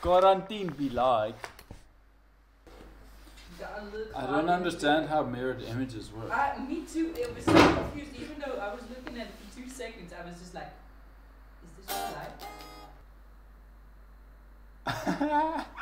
quarantine be like? I don't understand how mirrored images work. I, me too. It was so confused. Even though I was looking at it for two seconds, I was just like, "Is this real life?"